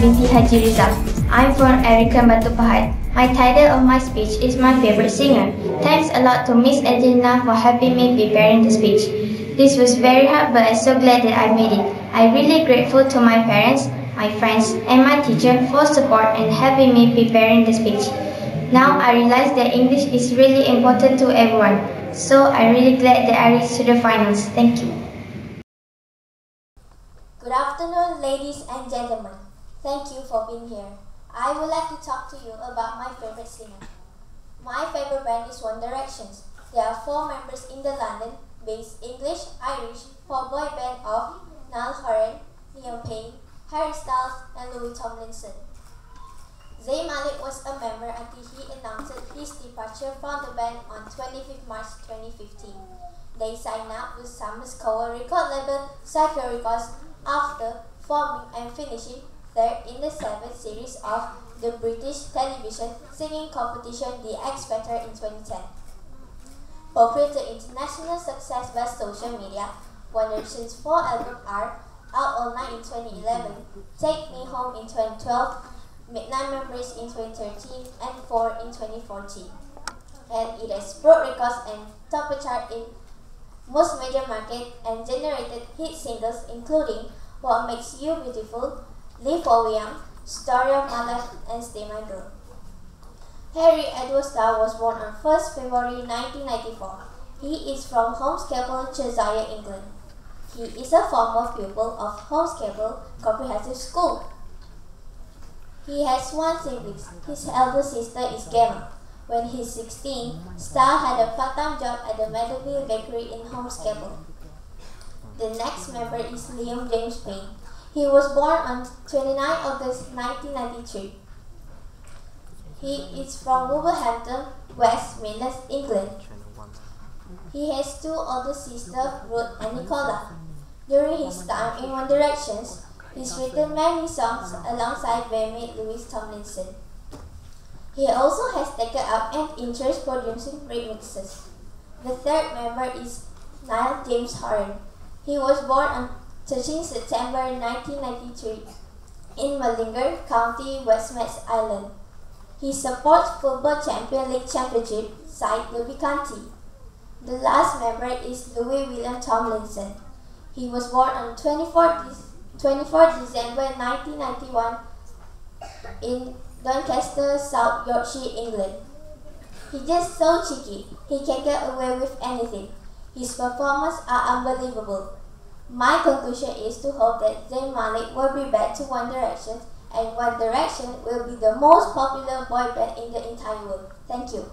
Binti Haji Rizal. I'm from Erican Batu Pahat. My title of my speech is My Favorite Singer. Thanks a lot to Miss Adelina for helping me preparing the speech. This was very hard but I'm so glad that I made it. I'm really grateful to my parents, my friends, and my teacher for support and helping me preparing the speech. Now I realize that English is really important to everyone. So I'm really glad that I reached to the finals. Thank you. Good afternoon, ladies and gentlemen. Thank you for being here. I would like to talk to you about my favorite singer. My favorite band is One Direction. There are four members in the London-based English-Irish pop boy band of Niall Horan, Liam Payne, Harry Styles, and Louis Tomlinson. Zayn Malik was a member until he announced his departure from the band on 25 March 2015. They signed up with Simon Cowell's record label Syco Records after forming and finishing third in the seventh series of the British television singing competition The X Factor in 2010. Popular international success by social media, One Direction's four albums are Out Night in 2011, Take Me Home in 2012, Midnight Memories in 2013, and Four in 2014. And it has broke records and top chart in most major markets and generated hit singles including What Makes You Beautiful, Live for William, Story of Life, and Steal My Girl. Harry Edward Starr was born on 1st February 1994. He is from Holmes Chapel, Cheshire, England. He is a former pupil of Holmes Chapel Comprehensive School. He has one sibling. His elder sister is Gemma. When he's 16, Starr had a part-time job at the Mandeville Bakery in Holmes Chapel. The next member is Liam James Payne. He was born on 29 August 1993. He is from Wolverhampton, West Midlands, England. He has two older sisters, Ruth and Nicola. During his time in One Direction, he's written many songs alongside bandmate Louis Tomlinson. He also has taken up an interest producing remixes. The third member is Niall James Horan. He was born on 13 September 1993 in Mullingar, County Westmeath, Ireland. He supports Football Champion League Championship side Derby County. The last member is Louis William Tomlinson. He was born on 24, 24 December 1991 in Doncaster, South Yorkshire, England. He's just so cheeky, he can get away with anything. His performances are unbelievable. My conclusion is to hope that Zayn Malik will be back to One Direction and One Direction will be the most popular boy band in the entire world. Thank you.